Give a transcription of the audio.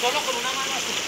Solo con una mano así.